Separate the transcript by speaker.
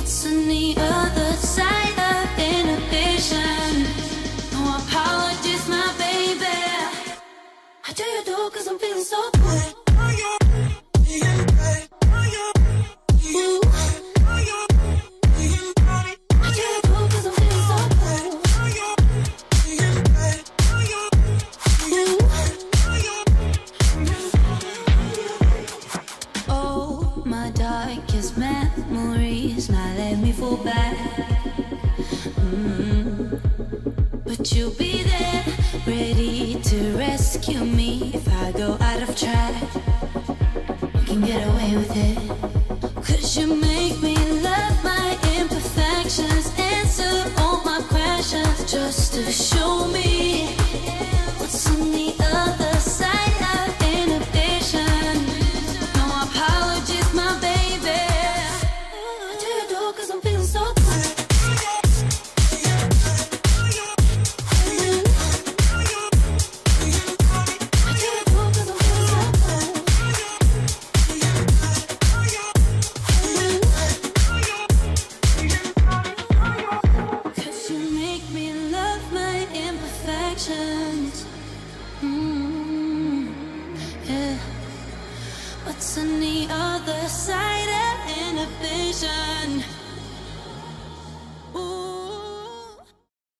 Speaker 1: what's on the other side of inhibition. No apologies, my baby. I do you do cause I'm feeling so good. My darkest memories now let me fall back. Mm. But you'll be there, ready to rescue me if I go out of track. You can get away with it. Cause you make me Mm, yeah. What's on the other side of inhibition?